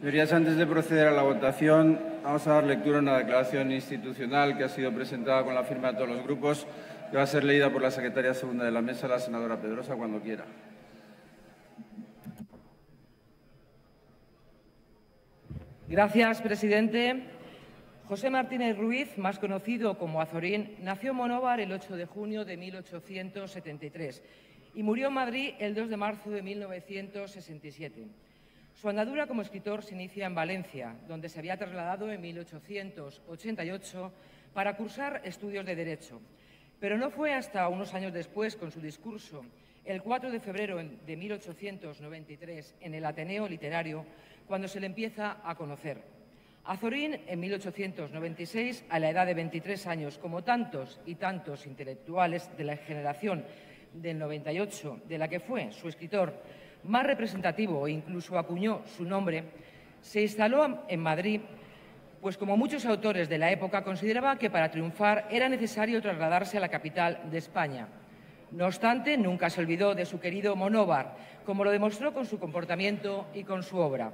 Señorías, antes de proceder a la votación, vamos a dar lectura a una declaración institucional que ha sido presentada con la firma de todos los grupos, que va a ser leída por la secretaria segunda de la mesa, la senadora Pedrosa, cuando quiera. Gracias, presidente. José Martínez Ruiz, más conocido como Azorín, nació en Monóvar el 8 de junio de 1873 y murió en Madrid el 2 de marzo de 1967. Su andadura como escritor se inicia en Valencia, donde se había trasladado en 1888 para cursar estudios de Derecho. Pero no fue hasta unos años después, con su discurso, el 4 de febrero de 1893, en el Ateneo Literario, cuando se le empieza a conocer. Azorín, en 1896, a la edad de 23 años, como tantos y tantos intelectuales de la generación del 98, de la que fue su escritor más representativo e incluso acuñó su nombre, se instaló en Madrid, pues como muchos autores de la época consideraba que para triunfar era necesario trasladarse a la capital de España. No obstante, nunca se olvidó de su querido Monóvar, como lo demostró con su comportamiento y con su obra.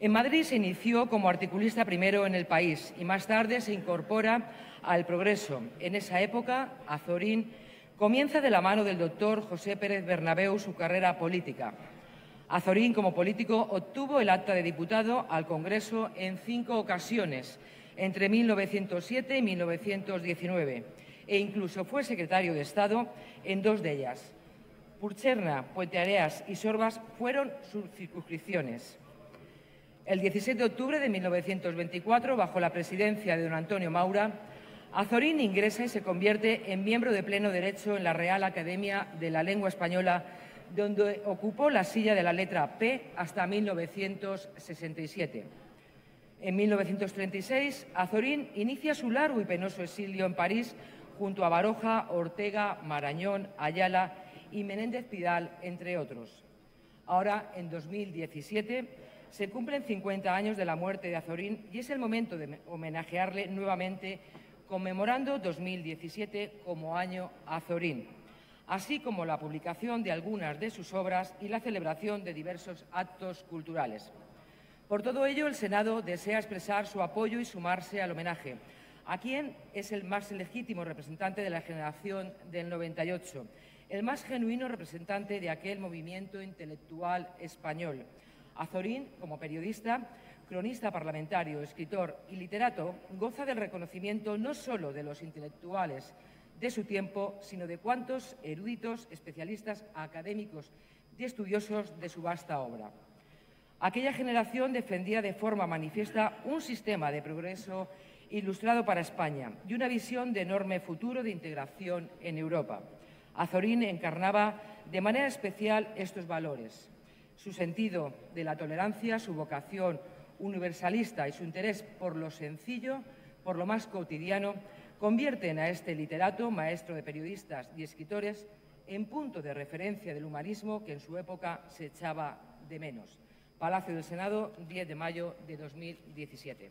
En Madrid se inició como articulista primero en el país y más tarde se incorpora al progreso. En esa época, Azorín comienza de la mano del doctor José Pérez Bernabeu su carrera política. Azorín, como político, obtuvo el acta de diputado al Congreso en cinco ocasiones, entre 1907 y 1919, e incluso fue secretario de Estado en dos de ellas. Purcherna, Puente y Sorbas fueron sus circunscripciones. El 17 de octubre de 1924, bajo la presidencia de don Antonio Maura, Azorín ingresa y se convierte en miembro de pleno derecho en la Real Academia de la Lengua Española, donde ocupó la silla de la letra P hasta 1967. En 1936, Azorín inicia su largo y penoso exilio en París junto a Baroja, Ortega, Marañón, Ayala y Menéndez Pidal, entre otros. Ahora, en 2017, se cumplen 50 años de la muerte de Azorín y es el momento de homenajearle nuevamente conmemorando 2017 como año Azorín, así como la publicación de algunas de sus obras y la celebración de diversos actos culturales. Por todo ello, el Senado desea expresar su apoyo y sumarse al homenaje a quien es el más legítimo representante de la generación del 98, el más genuino representante de aquel movimiento intelectual español. Azorín, como periodista, cronista parlamentario, escritor y literato, goza del reconocimiento no solo de los intelectuales de su tiempo, sino de cuantos eruditos, especialistas, académicos y estudiosos de su vasta obra. Aquella generación defendía de forma manifiesta un sistema de progreso ilustrado para España y una visión de enorme futuro de integración en Europa. Azorín encarnaba de manera especial estos valores. Su sentido de la tolerancia, su vocación universalista y su interés por lo sencillo, por lo más cotidiano, convierten a este literato, maestro de periodistas y escritores, en punto de referencia del humanismo que en su época se echaba de menos. Palacio del Senado, 10 de mayo de 2017.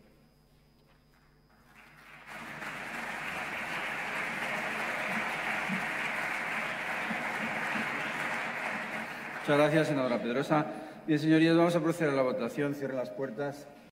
Muchas gracias, senadora Pedrosa. Bien, señorías, vamos a proceder a la votación. Cierren las puertas.